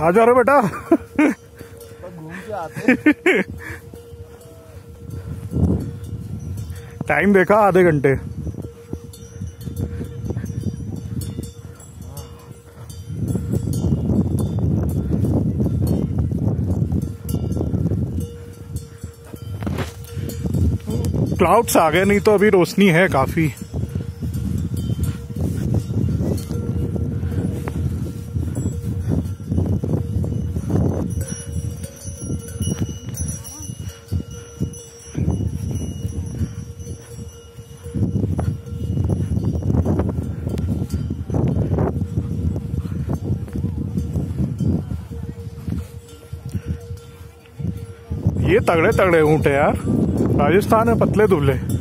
आ जा रहे बेटा। घूम के आते टाइम देखा आधे घंटे। क्लाउड्स आ गए, नहीं तो अभी रोशनी है काफ़ी। ये तगड़े तगड़े ऊँट है यार। राजस्थान है पतले दुबले।